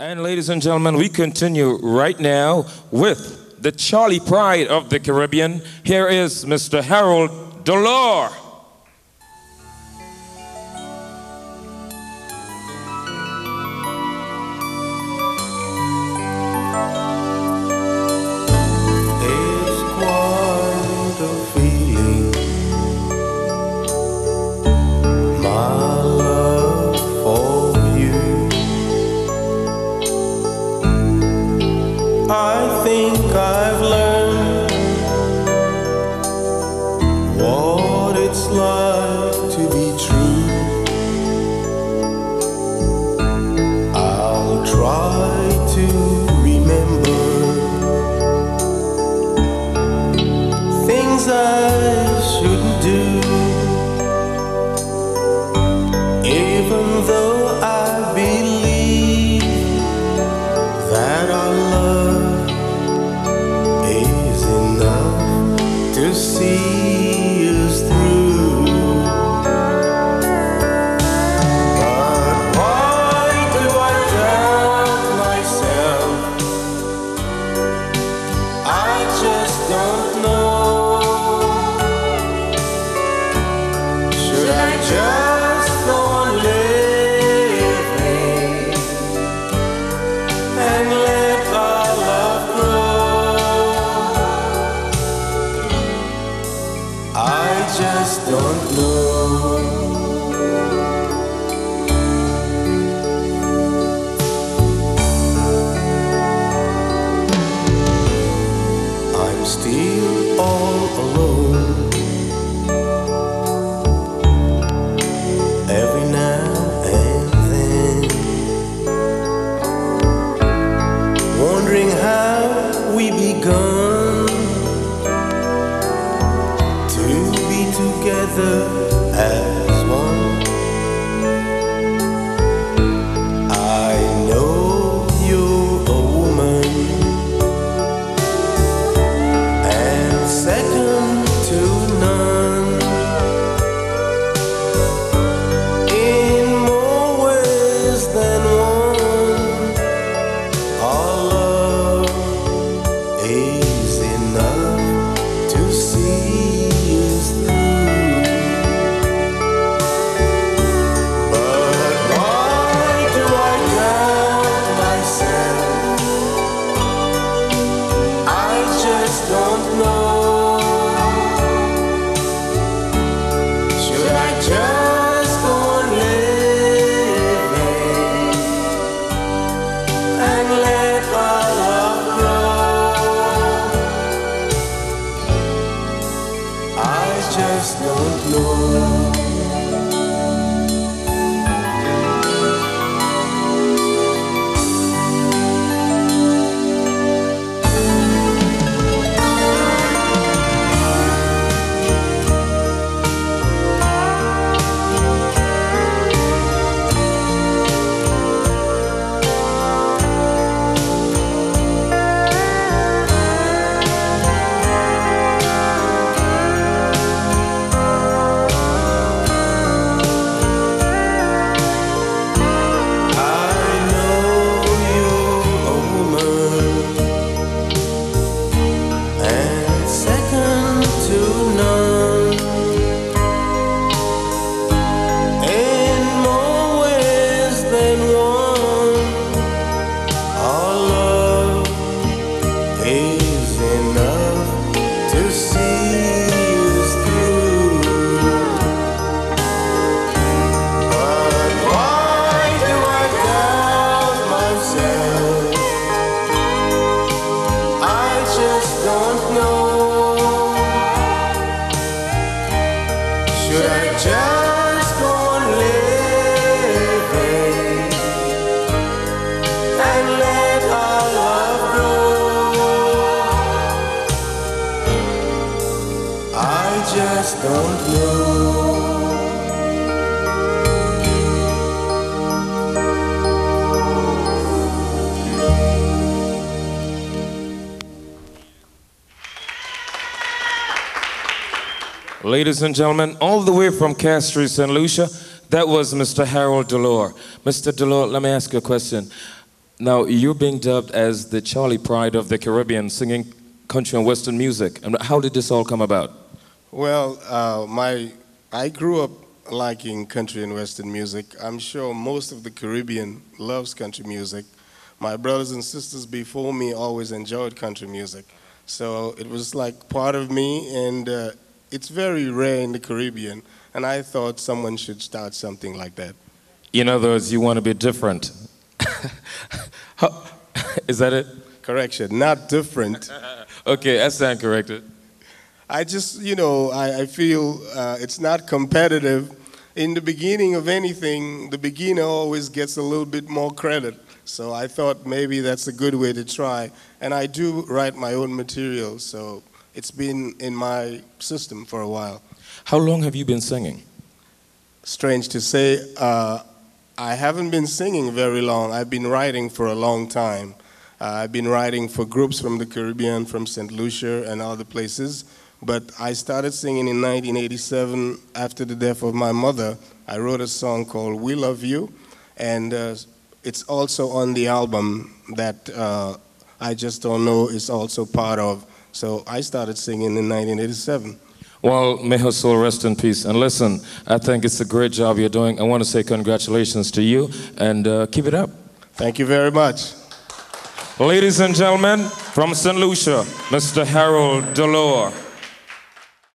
And ladies and gentlemen, we continue right now with the Charley Pride of the Caribbean. Here is Mr. Harold Dolor. I shouldn't do. Still all alone. Every now and then, wondering how we to be together I just don't know. Just don't know. Ladies and gentlemen, all the way from Castries, St. Lucia, that was Mr. Harold Dolor. Mr. Dolor, let me ask you a question. Now, you're being dubbed as the Charley Pride of the Caribbean, singing country and western music. And how did this all come about? Well, uh, my I grew up liking country and western music. I'm sure most of the Caribbean loves country music. My brothers and sisters before me always enjoyed country music. So it was like part of me, and uh, it's very rare in the Caribbean. And I thought someone should start something like that. In other words, you want to be different. Is that it? Correction, not different. okay, I stand corrected. I just, you know, I, I feel uh, it's not competitive. In the beginning of anything, the beginner always gets a little bit more credit. So I thought maybe that's a good way to try. And I do write my own material, so it's been in my system for a while. How long have you been singing? Strange to say, uh, I haven't been singing very long. I've been writing for a long time. Uh, I've been writing for groups from the Caribbean, from St. Lucia and other places. But I started singing in 1987 after the death of my mother. I wrote a song called We Love You, and uh, it's also on the album that uh, I Just Don't Know is also part of. So I started singing in 1987. Well, may her soul rest in peace. And listen, I think it's a great job you're doing. I want to say congratulations to you and uh, keep it up. Thank you very much. Ladies and gentlemen, from St. Lucia, Mr. Harold Dolor.